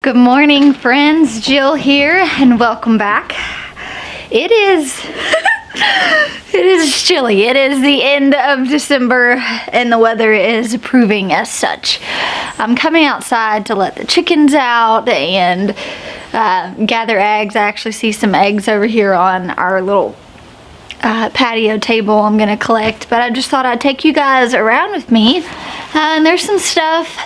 Good morning friends, Jill here and welcome back. It is, it is chilly. It is the end of December and the weather is proving as such. I'm coming outside to let the chickens out and uh, gather eggs. I actually see some eggs over here on our little uh, patio table I'm gonna collect but I just thought I'd take you guys around with me uh, and there's some stuff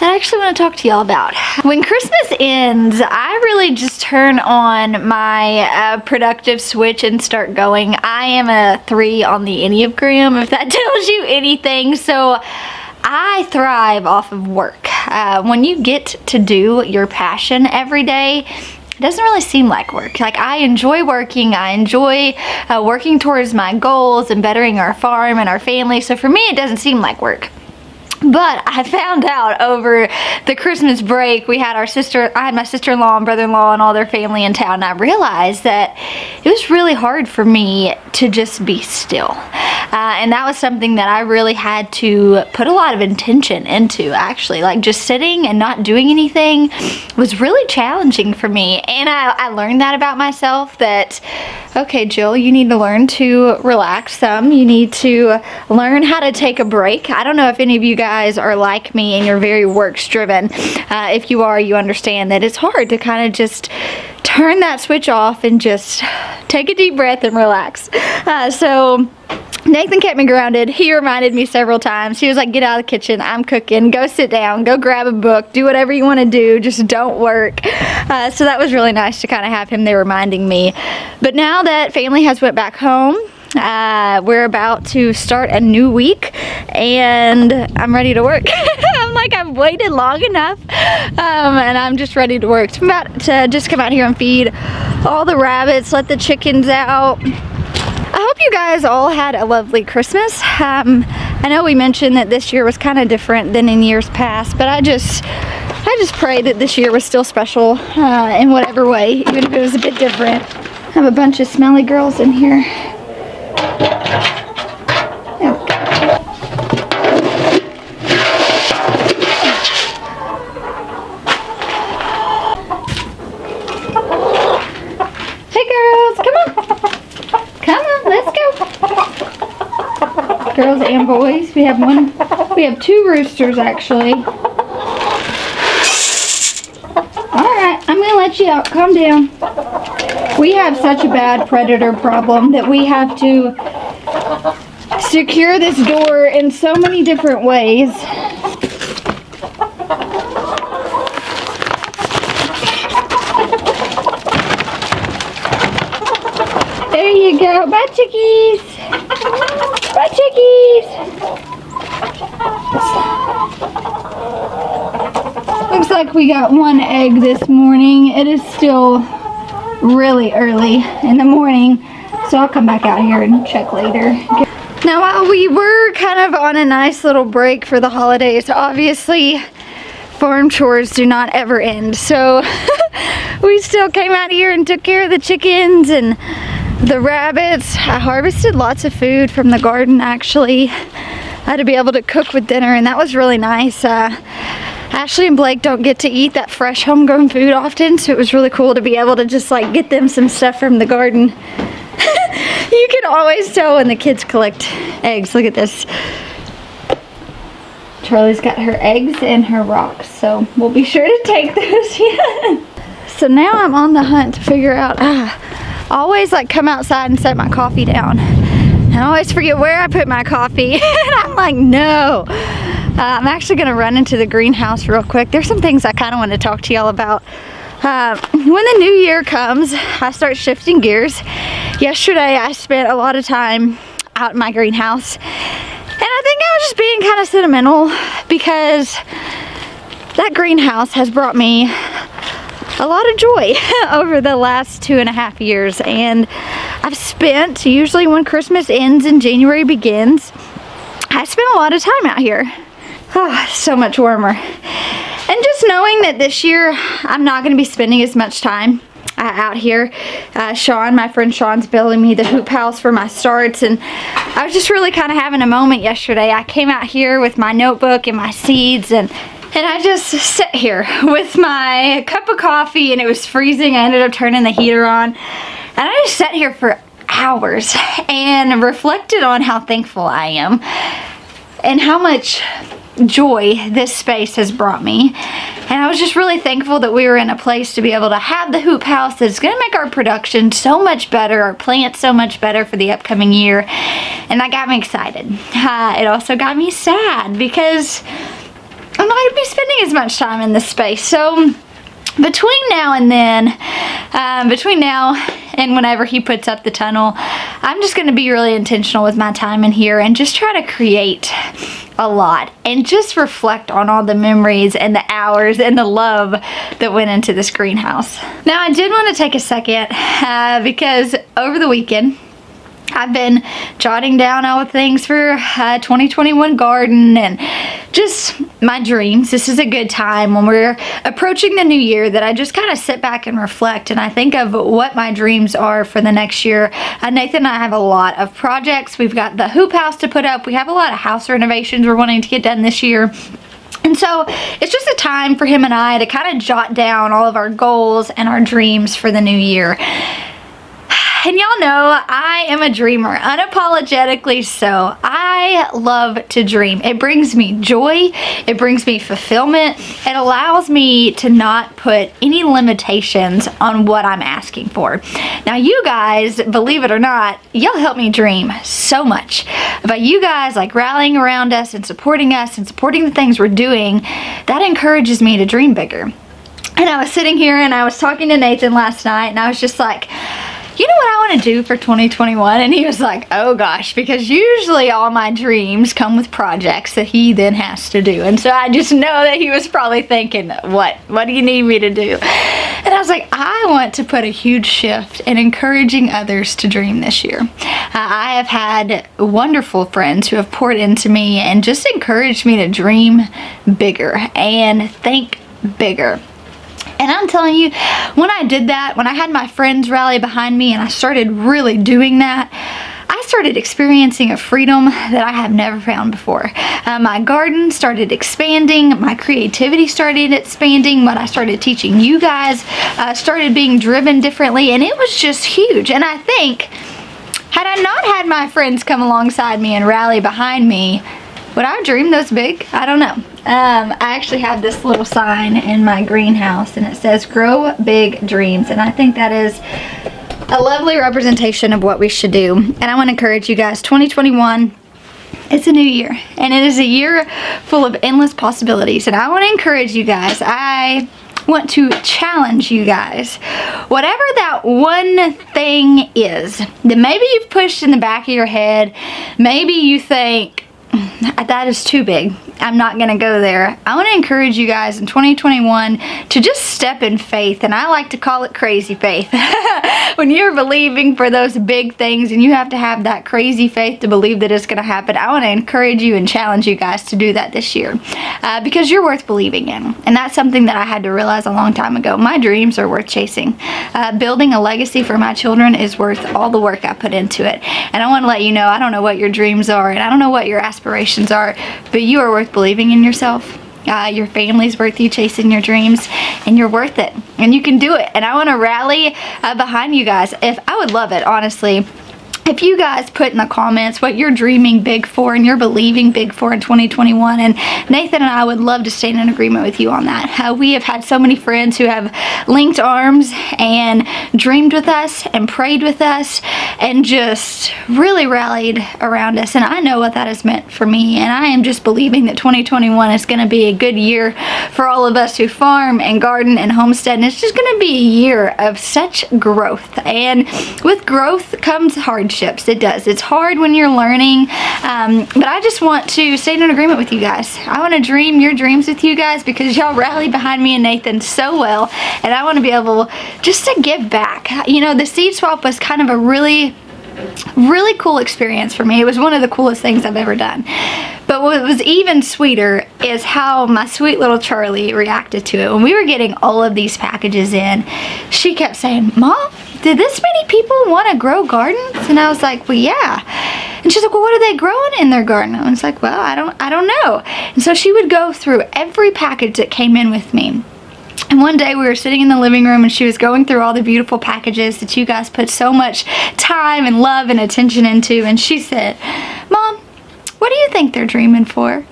that I actually want to talk to y'all about. When Christmas ends, I really just turn on my uh, productive switch and start going. I am a three on the Enneagram, if that tells you anything. So I thrive off of work. Uh, when you get to do your passion every day, it doesn't really seem like work. Like I enjoy working, I enjoy uh, working towards my goals and bettering our farm and our family. So for me, it doesn't seem like work. But I found out over the Christmas break, we had our sister, I had my sister-in-law and brother-in-law and all their family in town. And I realized that it was really hard for me to just be still. Uh, and that was something that I really had to put a lot of intention into actually. Like just sitting and not doing anything was really challenging for me. And I, I learned that about myself that, okay, Jill, you need to learn to relax some. You need to learn how to take a break. I don't know if any of you guys are like me and you're very works driven, uh, if you are, you understand that it's hard to kind of just turn that switch off and just take a deep breath and relax. Uh, so Nathan kept me grounded. He reminded me several times. He was like, get out of the kitchen. I'm cooking. Go sit down. Go grab a book. Do whatever you want to do. Just don't work. Uh, so that was really nice to kind of have him there reminding me. But now that family has went back home, uh, we're about to start a new week and I'm ready to work. I'm like, I've waited long enough um, and I'm just ready to work. So I'm about to just come out here and feed all the rabbits, let the chickens out. I hope you guys all had a lovely Christmas. Um, I know we mentioned that this year was kind of different than in years past, but I just I just pray that this year was still special uh, in whatever way, even if it was a bit different. I have a bunch of smelly girls in here. Hey girls, come on. Come on, let's go. Girls and boys. We have one, we have two roosters actually. Alright, I'm gonna let you out. Calm down. We have such a bad predator problem that we have to secure this door in so many different ways. There you go. Bye, chickies. Bye, chickies. Looks like we got one egg this morning. It is still really early in the morning, so I'll come back out here and check later. Now, while we were kind of on a nice little break for the holidays, obviously farm chores do not ever end. So we still came out here and took care of the chickens and the rabbits. I harvested lots of food from the garden actually. I had to be able to cook with dinner and that was really nice. Uh, Ashley and Blake don't get to eat that fresh homegrown food often, so it was really cool to be able to just like get them some stuff from the garden. you can always tell when the kids collect eggs. Look at this. Charlie's got her eggs and her rocks, so we'll be sure to take those. so now I'm on the hunt to figure out, ah, always like come outside and set my coffee down. I always forget where I put my coffee. and I'm like, no. Uh, I'm actually gonna run into the greenhouse real quick. There's some things I kind of want to talk to y'all about. Uh, when the new year comes, I start shifting gears. Yesterday, I spent a lot of time out in my greenhouse. And I think I was just being kind of sentimental because that greenhouse has brought me a lot of joy over the last two and a half years. And I've spent, usually when Christmas ends and January begins, I spent a lot of time out here. Oh, so much warmer. Knowing that this year I'm not going to be spending as much time uh, out here. Uh, Sean, my friend Sean's building me the hoop house for my starts and I was just really kind of having a moment yesterday. I came out here with my notebook and my seeds and And I just sit here with my cup of coffee and it was freezing. I ended up turning the heater on. And I just sat here for hours and reflected on how thankful I am and how much joy this space has brought me. And I was just really thankful that we were in a place to be able to have the hoop house that's going to make our production so much better, our plants so much better for the upcoming year. And that got me excited. Uh, it also got me sad because I'm not going to be spending as much time in this space. So between now and then, um, between now and whenever he puts up the tunnel, I'm just going to be really intentional with my time in here and just try to create a lot and just reflect on all the memories and the hours and the love that went into this greenhouse. Now I did want to take a second uh, because over the weekend, I've been jotting down all things for uh, 2021 garden and just my dreams. This is a good time when we're approaching the new year that I just kind of sit back and reflect and I think of what my dreams are for the next year. Uh, Nathan and I have a lot of projects. We've got the hoop house to put up. We have a lot of house renovations we're wanting to get done this year. And so it's just a time for him and I to kind of jot down all of our goals and our dreams for the new year. And y'all know I am a dreamer, unapologetically so. I love to dream. It brings me joy, it brings me fulfillment, it allows me to not put any limitations on what I'm asking for. Now you guys, believe it or not, y'all help me dream so much. But you guys like rallying around us and supporting us and supporting the things we're doing, that encourages me to dream bigger. And I was sitting here and I was talking to Nathan last night and I was just like, you know what I want to do for 2021? And he was like, oh gosh, because usually all my dreams come with projects that he then has to do. And so I just know that he was probably thinking, what, what do you need me to do? And I was like, I want to put a huge shift in encouraging others to dream this year. Uh, I have had wonderful friends who have poured into me and just encouraged me to dream bigger and think bigger. And I'm telling you, when I did that, when I had my friends rally behind me and I started really doing that, I started experiencing a freedom that I have never found before. Uh, my garden started expanding, my creativity started expanding, when I started teaching you guys uh, started being driven differently, and it was just huge. And I think, had I not had my friends come alongside me and rally behind me, would I dream those big? I don't know. Um, I actually have this little sign in my greenhouse and it says grow big dreams and I think that is a lovely representation of what we should do. And I want to encourage you guys, 2021, it's a new year and it is a year full of endless possibilities and I want to encourage you guys. I want to challenge you guys. Whatever that one thing is that maybe you've pushed in the back of your head, maybe you think, that is too big. I'm not going to go there. I want to encourage you guys in 2021 to just step in faith, and I like to call it crazy faith. when you're believing for those big things and you have to have that crazy faith to believe that it's going to happen, I want to encourage you and challenge you guys to do that this year uh, because you're worth believing in. And that's something that I had to realize a long time ago. My dreams are worth chasing. Uh, building a legacy for my children is worth all the work I put into it. And I want to let you know, I don't know what your dreams are and I don't know what your aspirations are, but you are worth believing in yourself. Uh, your family's worth you chasing your dreams and you're worth it and you can do it. And I want to rally uh, behind you guys. If I would love it honestly if you guys put in the comments what you're dreaming big for and you're believing big for in 2021 and Nathan and I would love to stay in agreement with you on that. Uh, we have had so many friends who have linked arms and dreamed with us and prayed with us and just really rallied around us. And I know what that has meant for me and I am just believing that 2021 is going to be a good year for all of us who farm and garden and homestead. And it's just going to be a year of such growth. And with growth comes hardship relationships. It does. It's hard when you're learning, um, but I just want to stay in agreement with you guys. I want to dream your dreams with you guys because y'all rally behind me and Nathan so well, and I want to be able just to give back. You know, the seed swap was kind of a really really cool experience for me. It was one of the coolest things I've ever done. But what was even sweeter is how my sweet little Charlie reacted to it. When we were getting all of these packages in, she kept saying, Mom, did this many people want to grow gardens? And I was like, well, yeah. And she's like, well, what are they growing in their garden? And I was like, well, I don't, I don't know. And so she would go through every package that came in with me. And one day we were sitting in the living room and she was going through all the beautiful packages that you guys put so much time and love and attention into. And she said, Mom, what do you think they're dreaming for?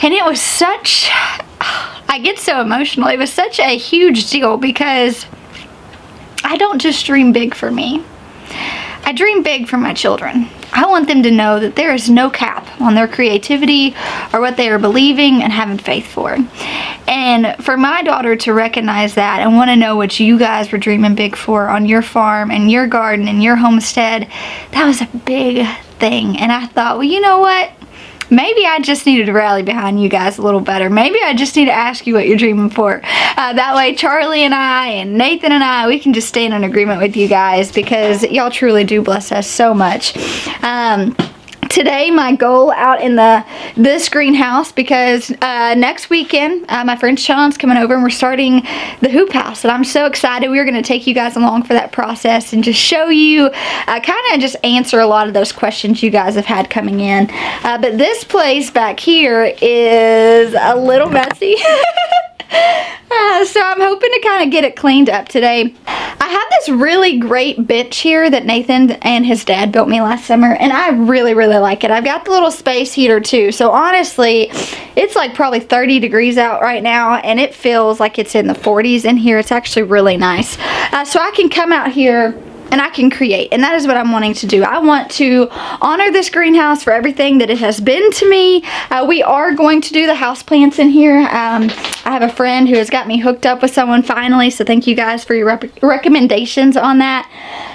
And it was such, I get so emotional. It was such a huge deal because I don't just dream big for me. I dream big for my children. I want them to know that there is no cap on their creativity or what they are believing and having faith for. And for my daughter to recognize that and want to know what you guys were dreaming big for on your farm and your garden and your homestead, that was a big thing. And I thought, well, you know what? Maybe I just needed to rally behind you guys a little better. Maybe I just need to ask you what you're dreaming for. Uh, that way Charlie and I and Nathan and I, we can just stay in an agreement with you guys because y'all truly do bless us so much. Um, today my goal out in the this greenhouse because uh, next weekend uh, my friend Sean's coming over and we're starting the hoop house and I'm so excited. We're gonna take you guys along for that process and just show you uh, kind of just answer a lot of those questions you guys have had coming in. Uh, but this place back here is a little messy So I'm hoping to kind of get it cleaned up today. I have this really great bench here that Nathan and his dad built me last summer and I really really like it. I've got the little space heater too so honestly it's like probably 30 degrees out right now and it feels like it's in the 40s in here. It's actually really nice. Uh, so I can come out here and I can create and that is what I'm wanting to do. I want to honor this greenhouse for everything that it has been to me. Uh, we are going to do the house plants in here. Um, I have a friend who has got me hooked up with someone finally so thank you guys for your recommendations on that.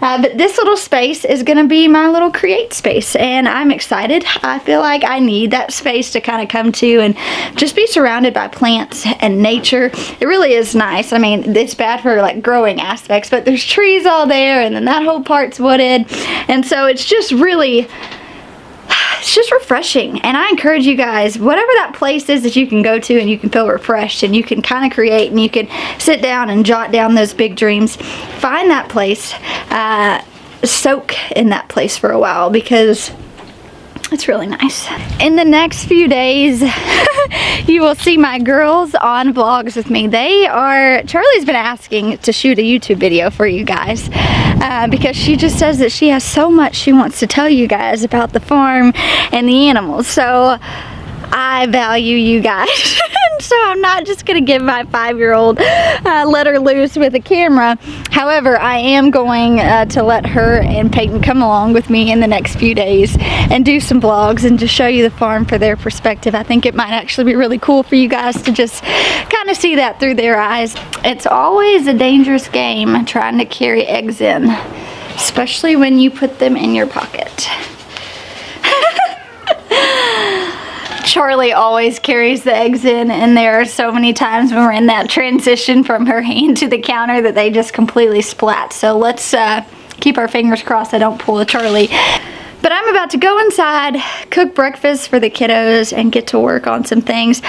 Uh, but this little space is going to be my little create space and I'm excited. I feel like I need that space to kind of come to and just be surrounded by plants and nature. It really is nice. I mean, it's bad for like growing aspects, but there's trees all there and then that whole part's wooded. And so it's just really it's just refreshing and I encourage you guys whatever that place is that you can go to and you can feel refreshed and you can kind of create and you can sit down and jot down those big dreams find that place uh, soak in that place for a while because it's really nice. In the next few days, you will see my girls on vlogs with me. They are, Charlie's been asking to shoot a YouTube video for you guys uh, because she just says that she has so much she wants to tell you guys about the farm and the animals. So I value you guys. so I'm not just gonna give my five-year-old uh, let her loose with a camera. However, I am going uh, to let her and Peyton come along with me in the next few days and do some vlogs and just show you the farm for their perspective. I think it might actually be really cool for you guys to just kind of see that through their eyes. It's always a dangerous game trying to carry eggs in, especially when you put them in your pocket. Charlie always carries the eggs in and there are so many times when we're in that transition from her hand to the counter that they just completely splat. So let's uh, keep our fingers crossed I don't pull a Charlie. But I'm about to go inside, cook breakfast for the kiddos, and get to work on some things.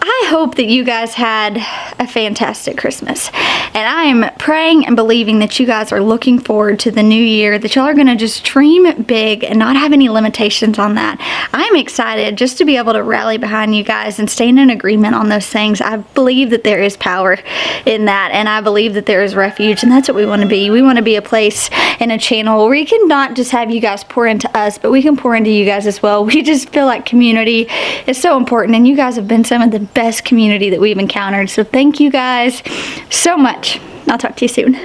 I hope that you guys had a fantastic Christmas. And I am praying and believing that you guys are looking forward to the new year, that y'all are going to just dream big and not have any limitations on that. I'm excited just to be able to rally behind you guys and stay in agreement on those things. I believe that there is power in that and I believe that there is refuge and that's what we want to be. We want to be a place and a channel where we can not just have you guys pour into us, but we can pour into you guys as well. We just feel like community is so important and you guys have been some of the best community that we've encountered. So thank you guys so much. I'll talk to you soon.